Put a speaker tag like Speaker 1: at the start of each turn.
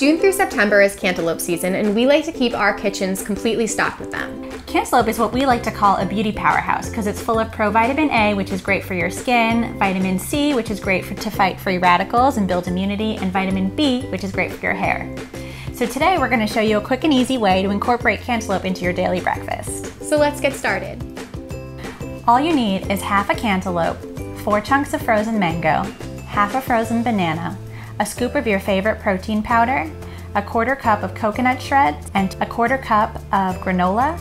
Speaker 1: June through September is cantaloupe season, and we like to keep our kitchens completely stocked with them.
Speaker 2: Cantaloupe is what we like to call a beauty powerhouse because it's full of provitamin A, which is great for your skin, vitamin C, which is great for, to fight free radicals and build immunity, and vitamin B, which is great for your hair. So today we're going to show you a quick and easy way to incorporate cantaloupe into your daily breakfast.
Speaker 1: So let's get started.
Speaker 2: All you need is half a cantaloupe, four chunks of frozen mango, half a frozen banana, a scoop of your favorite protein powder, a quarter cup of coconut shreds, and a quarter cup of granola,